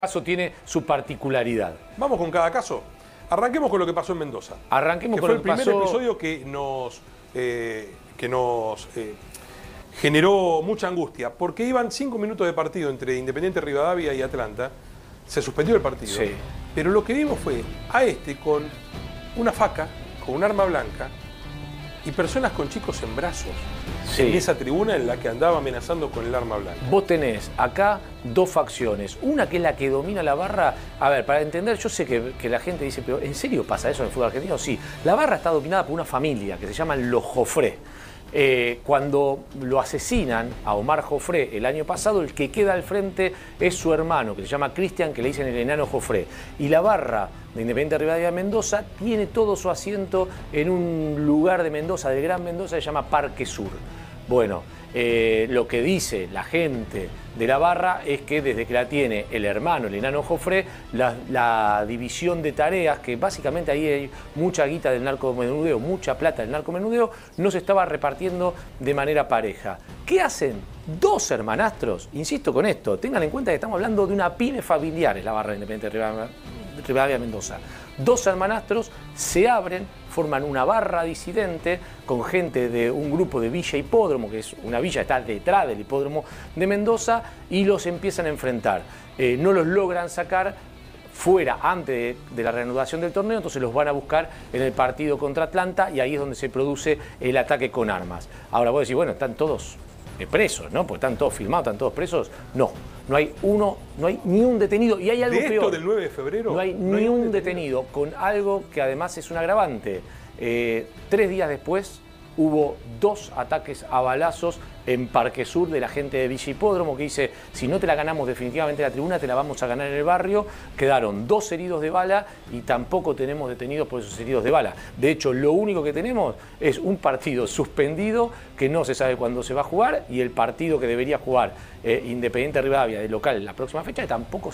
caso tiene su particularidad. Vamos con cada caso. Arranquemos con lo que pasó en Mendoza. Arranquemos que con fue lo el que primer pasó- episodio que nos, eh, que nos eh, generó mucha angustia, porque iban cinco minutos de partido entre Independiente Rivadavia y Atlanta. Se suspendió el partido. Sí. Pero lo que vimos fue a este con una faca, con un arma blanca y personas con chicos en brazos Sí. en esa tribuna en la que andaba amenazando con el arma blanca. Vos tenés acá dos facciones. Una que es la que domina la barra. A ver, para entender, yo sé que, que la gente dice, pero ¿en serio pasa eso en el fútbol argentino? Sí. La barra está dominada por una familia que se llaman los Jofré. Eh, cuando lo asesinan a Omar Jofré el año pasado, el que queda al frente es su hermano, que se llama Cristian, que le dicen el enano Jofré. Y la barra de Independiente Rivadavia Mendoza tiene todo su asiento en un lugar de Mendoza, del Gran Mendoza, que se llama Parque Sur. Bueno, eh, lo que dice la gente de la barra es que desde que la tiene el hermano, el enano Jofré, la, división de tareas, que básicamente ahí hay mucha guita del narcomenudeo, mucha plata del narcomenudeo, no se estaba repartiendo de manera pareja. ¿Qué hacen? Dos hermanastros, insisto con esto, tengan en cuenta que estamos hablando de una pyme familiar, es la barra de Independiente Rivadavia Rivadavia Mendoza. Dos hermanastros se abren, forman una barra disidente con gente de un grupo de Villa Hipódromo, que es una villa está detrás del hipódromo de Mendoza, y los empiezan a enfrentar. Eh, no los logran sacar fuera antes de, de la reanudación del torneo, entonces los van a buscar en el partido contra Atlanta y ahí es donde se produce el ataque con armas. Ahora vos decís, bueno, están todos presos, ¿no? Porque están todos filmados, están todos presos. No, no hay uno, no hay ni un detenido. Y hay algo ¿De esto peor. del 9 de febrero? No hay ni un detenido, con algo que además es un agravante. Eh, tres días después hubo dos ataques a balazos en Parque Sur de la gente de Villa Hipódromo que dice, si no te la ganamos definitivamente la tribuna, te la vamos a ganar en el barrio. Quedaron dos heridos de bala y tampoco tenemos detenidos por esos heridos de bala. De hecho, lo único que tenemos es un partido suspendido que no se sabe cuándo se va a jugar y el partido que debería jugar eh, Independiente Rivadavia de local en la próxima fecha tampoco